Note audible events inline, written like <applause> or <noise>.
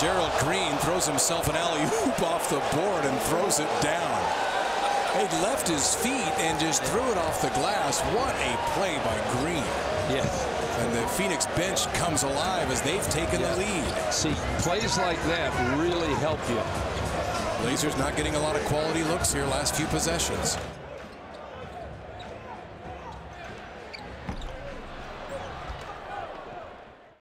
Gerald Green throws himself an alley-oop <laughs> off the board and throws it down. He left his feet and just threw it off the glass. What a play by Green. Yes. And the Phoenix bench comes alive as they've taken yeah. the lead. See, plays like that really help you. Blazers not getting a lot of quality looks here last few possessions.